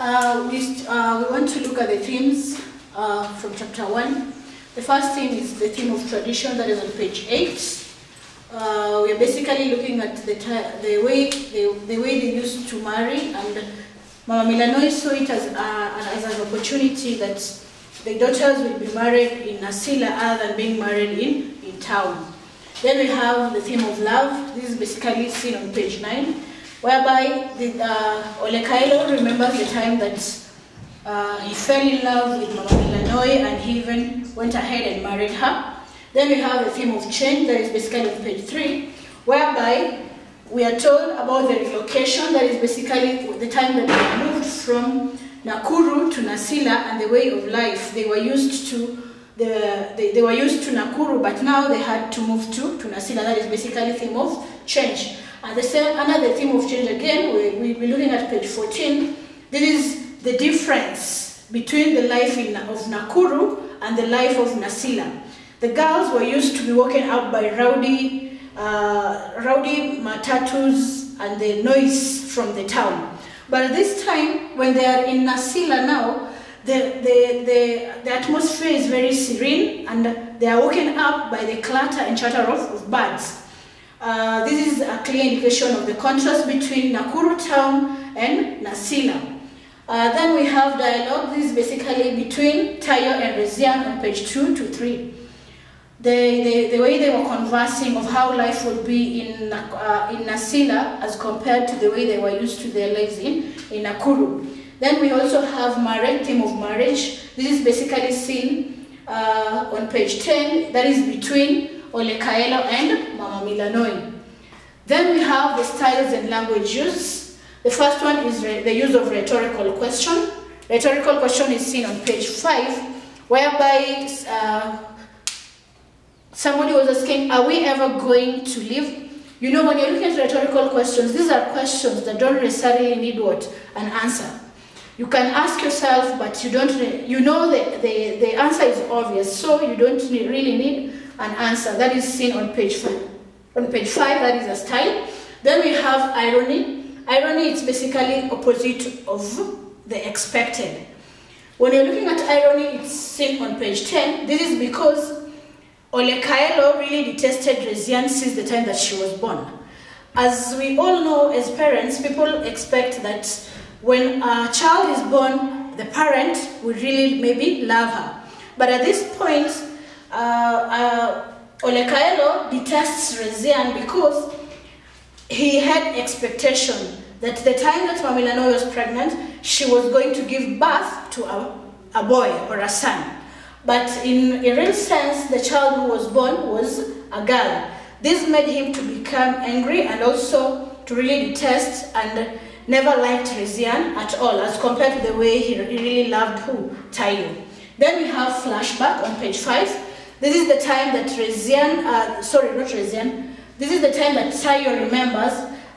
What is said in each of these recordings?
Uh, we, uh, we want to look at the themes uh, from chapter 1. The first theme is the theme of tradition, that is on page 8. Uh, we are basically looking at the, the, way, the, the way they used to marry, and Mama Milanoi saw it as, uh, as an opportunity that the daughters will be married in Nasila other than being married in, in town. Then we have the theme of love. This is basically seen on page 9, whereby the, uh, Ole Kaelo remembers the time that uh, he fell in love with Mama Milanoi and he even went ahead and married her. Then we have the theme of change, that is basically on page 3, whereby we are told about the relocation, that is basically the time that they moved from Nakuru to Nasila and the way of life. They were used to the, they, they were used to Nakuru, but now they had to move to, to Nasila. That is basically theme of change. And the same, another theme of change again, we, we, we're looking at page 14. This is the difference between the life in, of Nakuru and the life of Nasila. The girls were used to be woken up by rowdy, uh, rowdy matatus and the noise from the town. But this time, when they are in Nasila now, the, the, the, the atmosphere is very serene and they are woken up by the clatter and chatter of, of birds. Uh, this is a clear indication of the contrast between Nakuru town and Nasila. Uh, then we have dialogue. This is basically between Taiyo and Resian on page 2 to 3. The, the, the way they were conversing of how life would be in, uh, in Nasila as compared to the way they were used to their lives in, in Nakuru. Then we also have marriage, theme of marriage. This is basically seen uh, on page 10, that is between Ole Kaelo and Mama Milanoi. Then we have the styles and language use. The first one is the use of rhetorical question. Rhetorical question is seen on page 5, whereby uh, somebody was asking, are we ever going to live? You know, when you're looking at rhetorical questions, these are questions that don't necessarily need what? An answer. You can ask yourself, but you don't, you know the, the, the answer is obvious, so you don't really need an answer. That is seen on page five. On page five, that is a style. Then we have irony. Irony is basically opposite of the expected. When you're looking at irony, it's seen on page 10. This is because Ole really detested Resian since the time that she was born. As we all know, as parents, people expect that when a child is born, the parent will really maybe love her. But at this point, uh, uh, detests Resian because he had expectation that the time that Mamilano was pregnant, she was going to give birth to a, a boy or a son. But in a real sense, the child who was born was a girl. This made him to become angry and also to really detest and never liked Resian at all as compared to the way he really loved who? Taiyo. Then we have flashback on page 5. This is the time that Resian, uh, sorry, not Resian, this is the time that Taiyo remembers,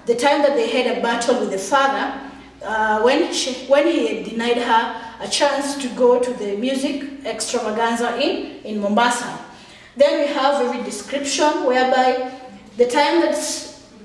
the time that they had a battle with the father uh, when, she, when he had denied her a chance to go to the music extravaganza in, in Mombasa. Then we have a description whereby the time that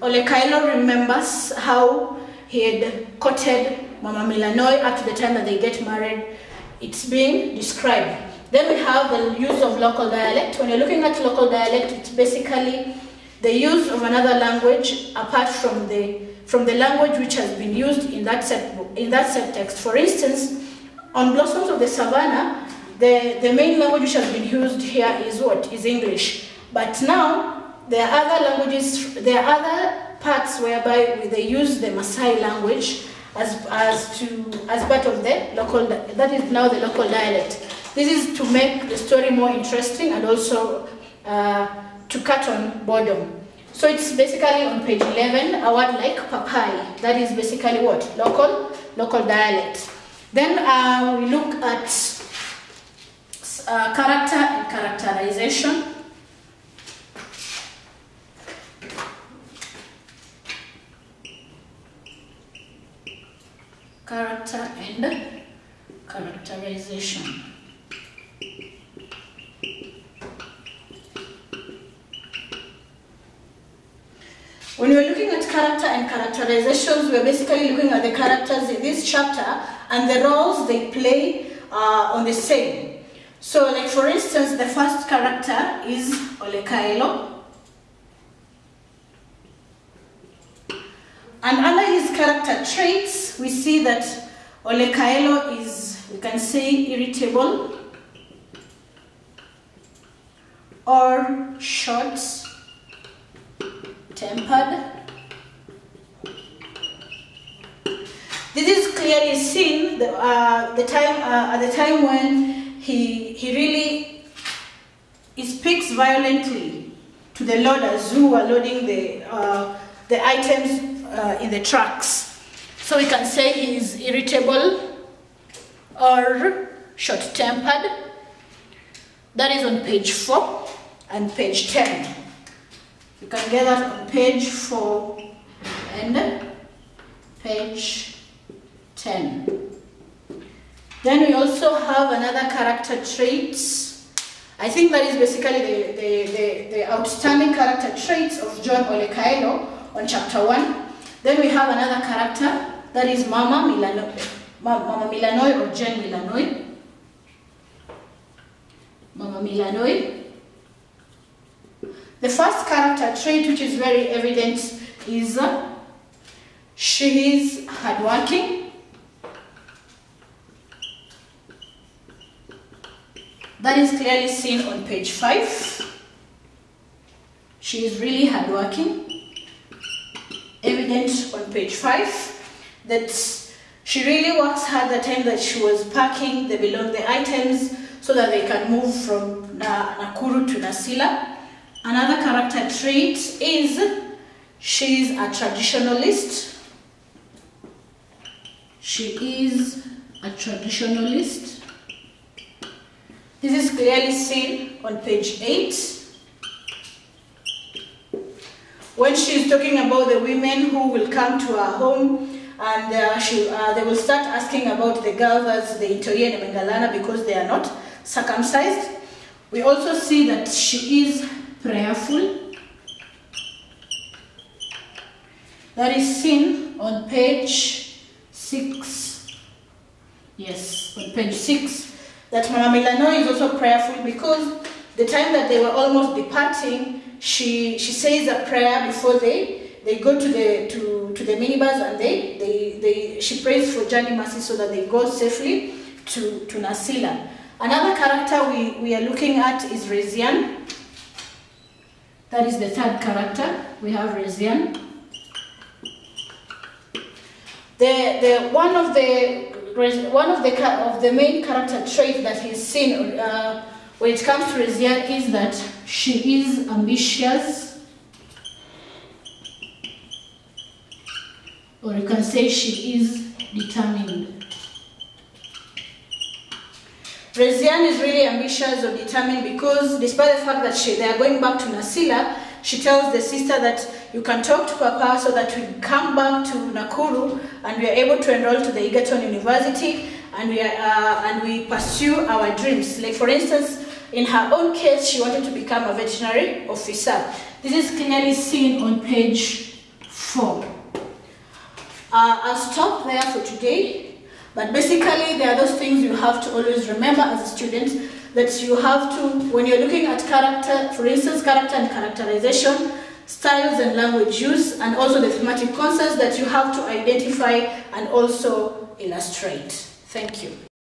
Ole Kaelo remembers how he had courted Mama Milanoi up to the time that they get married. It's being described. Then we have the use of local dialect. When you're looking at local dialect, it's basically the use of another language apart from the, from the language which has been used in that, set, in that set text. For instance, on Blossoms of the Savannah, the, the main language which has been used here is what? Is English. But now, there are other languages, there are other parts whereby they use the Maasai language as, as, to, as part of the local, that is now the local dialect. This is to make the story more interesting and also uh, to cut on boredom. So it's basically on page 11, a word like papai. That is basically what? Local, local dialect. Then uh, we look at uh, character and characterization. character and characterization. When we're looking at character and characterizations, we're basically looking at the characters in this chapter and the roles they play are on the same. So like for instance, the first character is Ole Kaelo. And under his character traits, we see that Ole Kaelo is, we can say, irritable or short tempered. This is clearly seen the, uh, the time uh, at the time when he he really he speaks violently to the loaders who are loading the uh, the items uh, in the trucks. So we can say he is irritable or short-tempered. That is on page four and page ten. You can get that on page four and page 10. Then we also have another character traits. I think that is basically the, the, the, the outstanding character traits of John Ole Kaelo on chapter 1. Then we have another character, that is Mama Milanoi, Mama Milanoi or Jane Milanoi. Mama Milanoi. The first character trait which is very evident is uh, she is hardworking. That is clearly seen on page 5. She is really hardworking. Evident on page 5 that she really works hard the time that she was packing the belong the items so that they can move from Nakuru to Nasila. Another character trait is she is a traditionalist. She is a traditionalist. This is clearly seen on page 8 when she's talking about the women who will come to her home and uh, she, uh, they will start asking about the girls the Itoye and Mengalana because they are not circumcised. We also see that she is prayerful. That is seen on page 6. Yes, on page 6 that Mama Milanoi is also prayerful because the time that they were almost departing, she, she says a prayer before they, they go to the, to, to the minibus and they, they, they, she prays for journey mercy so that they go safely to, to Nasila. Another character we, we are looking at is Resian. That is the third character. We have Resian. The, the, one of the one of the of the main character traits that he's seen uh, when it comes to Resian is that she is ambitious, or you can say she is determined. Resian is really ambitious or determined because despite the fact that she, they are going back to Nasila, she tells the sister that you can talk to Papa so that we come back to Nakuru and we are able to enroll to the Egerton University and we, are, uh, and we pursue our dreams. Like for instance, in her own case, she wanted to become a veterinary officer. This is clearly seen on page 4. Uh, I'll stop there for today. But basically, there are those things you have to always remember as a student that you have to, when you're looking at character, for instance, character and characterization, styles and language use, and also the thematic concepts that you have to identify and also illustrate. Thank you.